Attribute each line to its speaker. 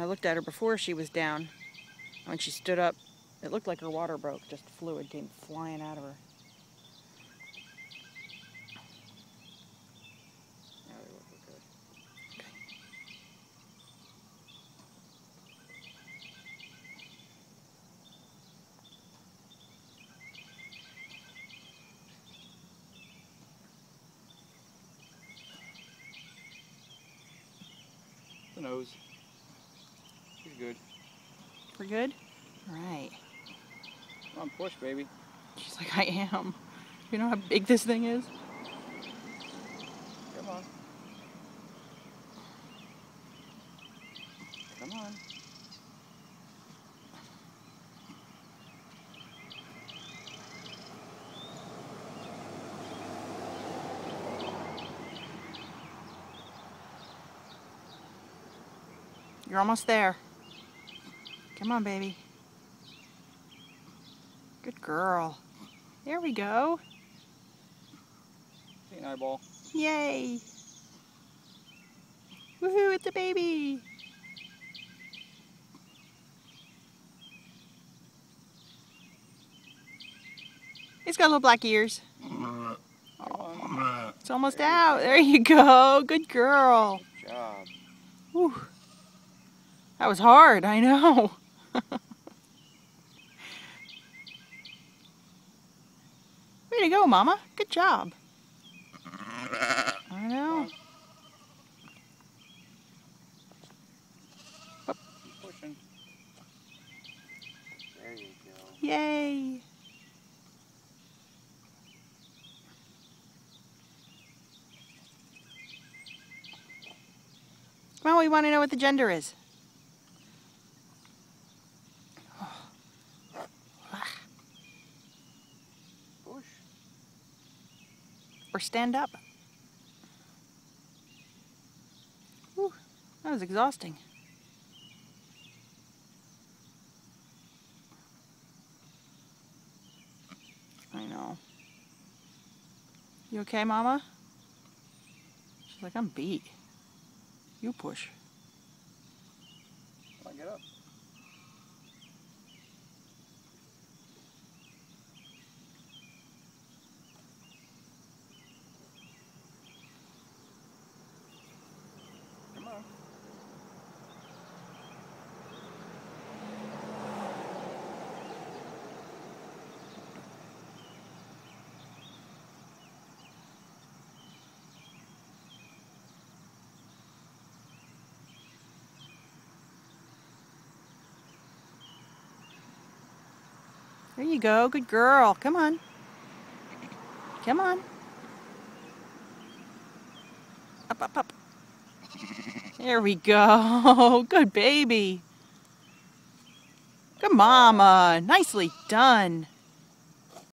Speaker 1: I looked at her before she was down. When she stood up, it looked like her water broke. Just fluid came flying out of her.
Speaker 2: The nose. Good.
Speaker 1: We're good? All right.
Speaker 2: Come on, push, baby.
Speaker 1: She's like, I am. You know how big this thing is?
Speaker 2: Come on. Come on.
Speaker 1: You're almost there. Come on, baby. Good girl. There we go.
Speaker 2: See an eyeball.
Speaker 1: Yay. Woohoo, it's a baby. It's got little black ears.
Speaker 2: On.
Speaker 1: It's almost out. There you go. Good girl.
Speaker 2: Good job.
Speaker 1: Whew. That was hard, I know. Way to go, Mama. Good job. I know.
Speaker 2: Go.
Speaker 1: Yay. On, we want to know what the gender is.
Speaker 2: Push.
Speaker 1: Or stand up. Whew, that was exhausting. I know. You okay, Mama? She's like, I'm beat. You push.
Speaker 2: Come on, get up.
Speaker 1: There you go. Good girl. Come on. Come on. Up, up, up. There we go. Good baby. Good mama. Nicely done.